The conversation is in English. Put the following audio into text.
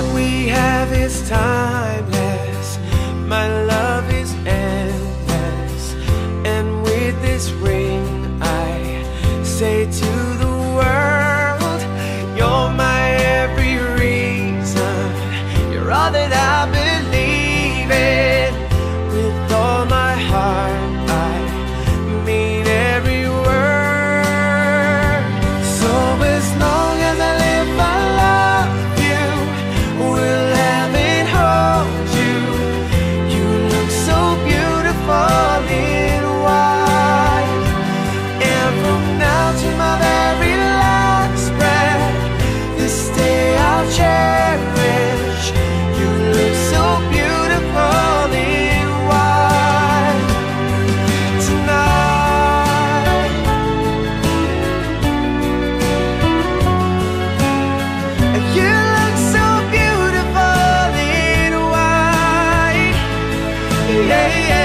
What we have is timeless. My love is endless. And with this ring, I say to yeah, yeah.